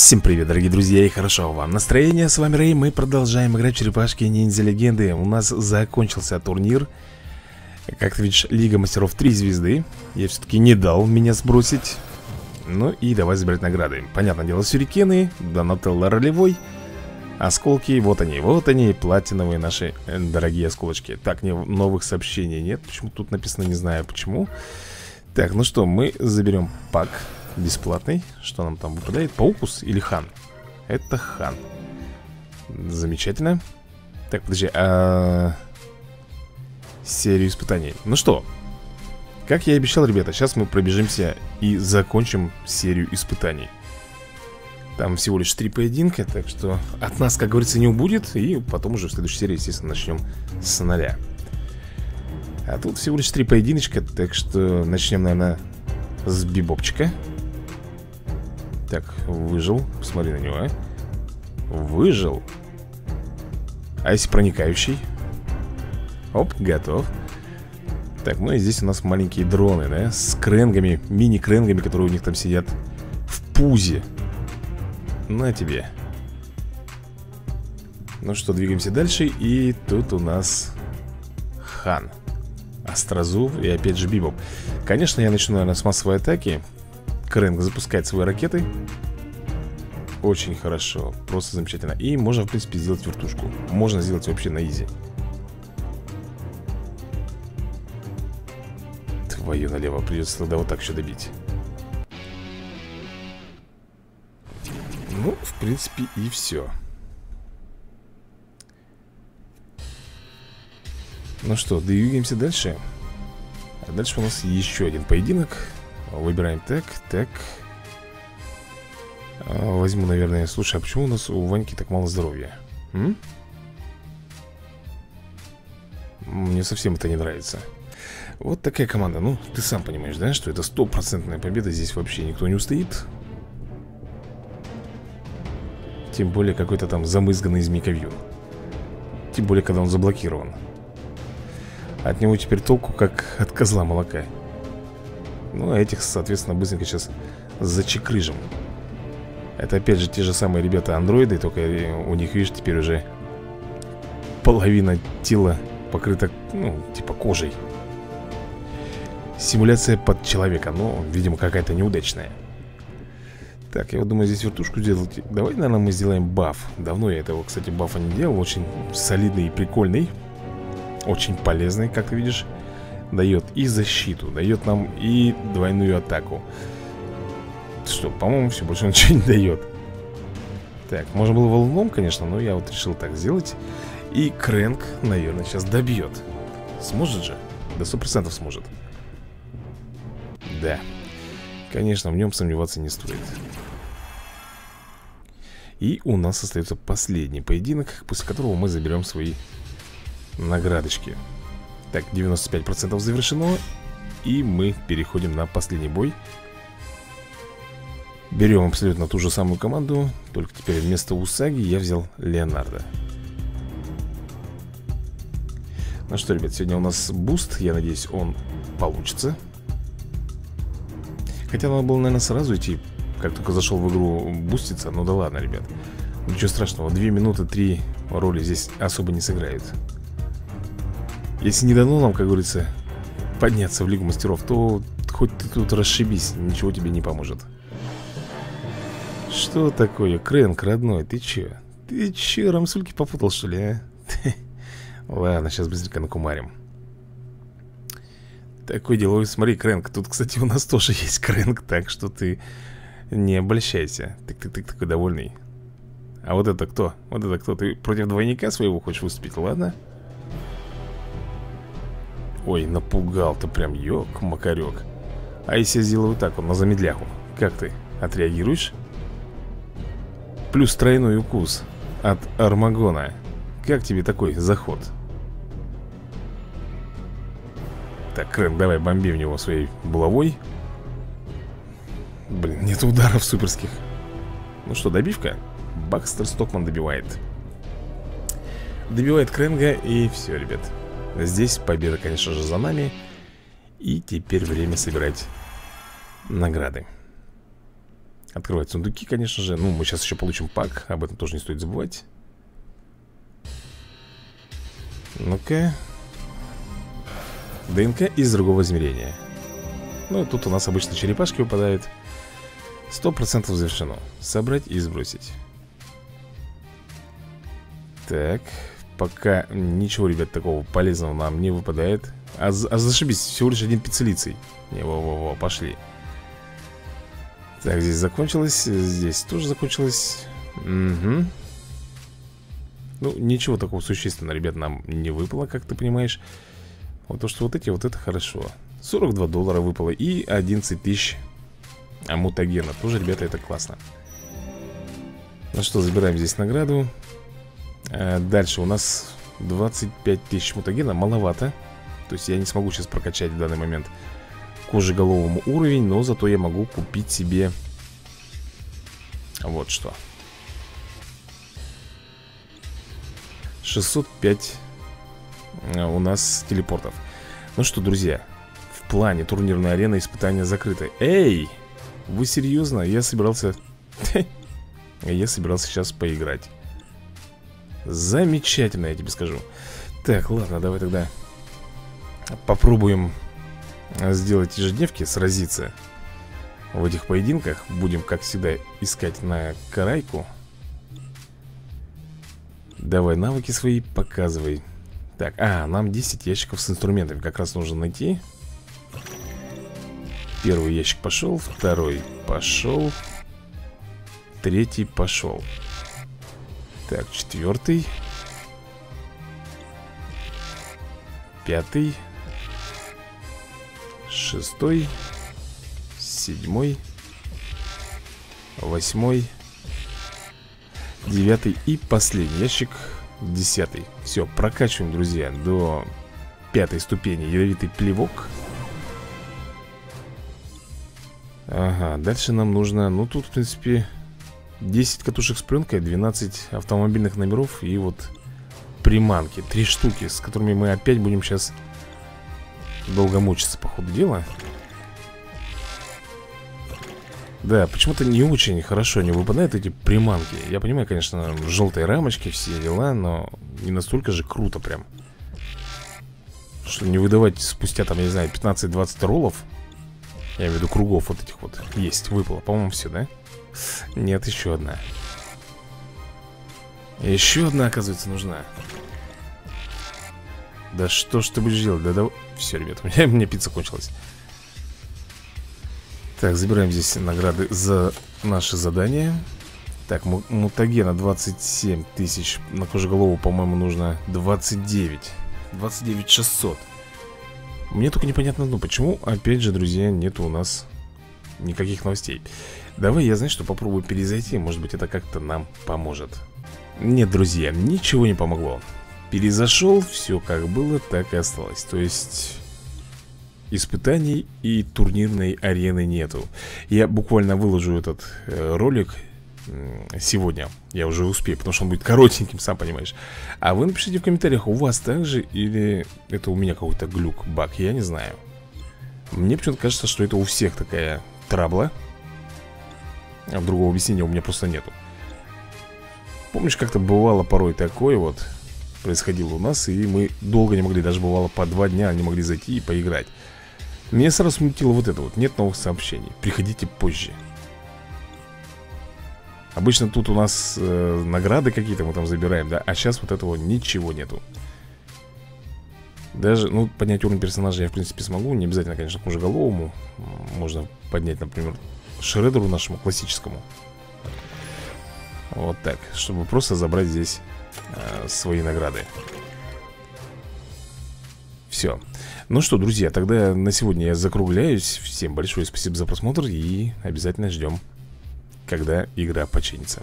Всем привет, дорогие друзья, и хорошо вам настроение. С вами Рэй, мы продолжаем играть в черепашки ниндзя легенды. У нас закончился турнир. Как ты видишь, Лига мастеров 3 звезды. Я все-таки не дал меня сбросить. Ну и давай забирать награды. Понятное дело, сюрикены, Донателло ролевой. Осколки, вот они, вот они, платиновые наши э, дорогие осколочки Так, не, новых сообщений нет, почему тут написано, не знаю почему Так, ну что, мы заберем пак бесплатный Что нам там выпадает? Паукус или хан? Это хан. Замечательно. Так, подожди, а... Серию испытаний. Ну что, как я и обещал, ребята, сейчас мы пробежимся и закончим серию испытаний. Там всего лишь три поединка, так что от нас, как говорится, не убудет И потом уже в следующей серии, естественно, начнем с нуля. А тут всего лишь три поединочка, так что начнем, наверное, с бибопчика так, выжил. Посмотри на него, а. Выжил. А если проникающий? Оп, готов. Так, ну и здесь у нас маленькие дроны, да С кренгами, мини-кренгами, которые у них там сидят В пузе. На тебе. Ну что, двигаемся дальше И тут у нас Хан. Астрозуб и опять же Бибоп. Конечно, я начну, наверное, с массовой атаки Крэнк запускает свои ракеты. Очень хорошо, просто замечательно. И можно, в принципе, сделать вертушку. Можно сделать вообще на изи. Твою налево, придется тогда вот так еще добить. Ну, в принципе, и все Ну что, двигаемся дальше. А дальше у нас еще один поединок Выбираем так, так Возьму, наверное, слушай, а почему у нас у Ваньки так мало здоровья? М? Мне совсем это не нравится. Вот такая команда, ну, ты сам понимаешь, да, что это стопроцентная победа Здесь вообще никто не устоит. Тем более какой-то там замызганный змейковью Тем более, когда он заблокирован. От него теперь толку, как от козла молока ну, а этих, соответственно, быстренько сейчас зачекрыжим. Это опять же те же самые ребята андроиды Только у них, видишь, теперь уже половина тела покрыта, ну, типа кожей. Симуляция под человека, но, видимо, какая-то неудачная. Так, я вот думаю здесь вертушку сделать. Давай, наверное, мы сделаем баф. Давно я этого, кстати, бафа не делал. Очень солидный и прикольный. Очень полезный, как ты видишь Дает и защиту, дает нам и двойную атаку. Что, по-моему, все, больше ничего не дает. Так, можно было волном, конечно, но я вот решил так сделать. И Крэнк, наверное, сейчас добьет Сможет же? До сто процентов сможет. Да. Конечно, в нем сомневаться не стоит. И у нас остается последний поединок После которого мы заберем свои наградочки так, 95% завершено И мы переходим на последний бой. Берем абсолютно ту же самую команду Только теперь вместо Усаги я взял Леонардо. Ну что, ребят, сегодня у нас буст Я надеюсь, он получится. Хотя надо было, наверное, сразу идти Как только зашел в игру буститься. Ну да ладно, ребят. Ничего страшного, 2 минуты, 3 роли здесь особо не сыграют если не дано нам, как говорится, подняться в Лигу Мастеров, то хоть ты тут расшибись, ничего тебе не поможет. Что такое? Крэнг, родной, ты че? Ты че, рамсульки попутал, что ли, а? Ладно, сейчас быстренько накумарим. Такой деловой, смотри, Крэнк, тут, кстати, у нас тоже есть Крэнк, так что ты не обольщайся. Ты, такой довольный. А вот это кто? Вот это кто? Ты против двойника своего хочешь выступить, ладно? Ой, напугал ты прям, ёк, макарек А если я сделаю так, он на замедляху Как ты, отреагируешь? Плюс тройной укус от Армагона Как тебе такой заход? Так, Крэн, давай бомби в него своей булавой Блин, нет ударов суперских Ну что, добивка? Бакстер Стокман добивает Добивает Крэнга и все, ребят Здесь победа, конечно же, за нами. И теперь время собирать награды. Открывать сундуки, конечно же. Ну, мы сейчас еще получим пак Об этом тоже не стоит забывать. Ну-ка. ДНК из другого измерения. Ну, тут у нас обычно черепашки выпадают. Сто процентов завершено. Собрать и сбросить. Так Пока ничего, ребят, такого полезного нам не выпадает. А, а зашибись, всего лишь один пиццелицей. Не, во-во-во, пошли. Так, здесь закончилось Здесь тоже закончилось. Угу Ну, ничего такого существенного, ребят, нам не выпало, как ты понимаешь. Вот то, что вот эти, вот это хорошо. 42 доллара выпало и 11 тысяч мутагена тоже, ребята, это классно. Ну что, забираем здесь награду а, Дальше у нас 25 тысяч мутагена Маловато То есть я не смогу сейчас прокачать в данный момент Кожеголовому уровень Но зато я могу купить себе Вот что 605 а, у нас телепортов Ну что, друзья В плане турнирной арены испытания закрыты Эй! Вы серьезно? Я собирался... Я собирался сейчас поиграть Замечательно, я тебе скажу. Так, ладно, давай тогда Попробуем Сделать ежедневки, сразиться В этих поединках. Будем, как всегда, искать на карайку Давай навыки свои показывай. Так, а, нам 10 ящиков с инструментами Как раз нужно найти. Первый ящик пошел, второй пошел Третий пошел Так, четвертый. Пятый. Шестой. Седьмой. Восьмой. Девятый и последний ящик. Десятый. Все, прокачиваем, друзья, до пятой ступени. Ядовитый плевок. Ага, дальше нам нужно, ну тут, в принципе, 10 катушек с пленкой, 12 автомобильных номеров и вот приманки, три штуки, с которыми мы опять будем сейчас долго мучиться по ходу дела. Да, почему-то не очень хорошо не выпадают эти приманки. Я понимаю, конечно, желтые рамочки, все дела, но не настолько же круто прям. Что не выдавать спустя там, я не знаю, 15-20 роллов я имею в виду кругов вот этих вот Есть, выпало, по-моему, все, да? Нет, еще одна. Еще одна, оказывается, нужна. Да что ж ты будешь делать? Да, да... Все, ребят, у меня, у меня пицца кончилась. Так, забираем здесь награды за наши задания Так, мутагена 27 тысяч. На кожеголову, по-моему, нужно 29 29 600 мне только непонятно ну почему, опять же, друзья, нету у нас никаких новостей. Давай я, знаешь, что попробую перезайти, может быть, это как-то нам поможет. Нет, друзья, ничего не помогло. Перезашел, все как было, так и осталось. То есть... Испытаний и турнирной арены нету. Я буквально выложу этот э, ролик сегодня Я уже успею, потому что он будет коротеньким, сам понимаешь. А вы напишите в комментариях, у вас также или это у меня какой-то глюк, баг, я не знаю. Мне почему-то кажется, что это у всех такая трабла А другого объяснения у меня просто нету. Помнишь, как-то бывало порой такое вот Происходило у нас, и мы долго не могли, даже бывало по два дня не могли зайти и поиграть. Меня сразу смутило вот это вот, нет новых сообщений Приходите позже Обычно тут у нас э, награды какие-то мы там забираем, да А сейчас вот этого ничего нету. Даже, ну, поднять уровень персонажа я, в принципе, смогу Не обязательно, конечно, мужеголовому. Можно поднять, например, Шредеру нашему классическому. Вот так, чтобы просто забрать здесь э, свои награды. Все ну что, друзья, тогда на сегодня я закругляюсь. Всем большое спасибо за просмотр И обязательно ждем когда игра починится.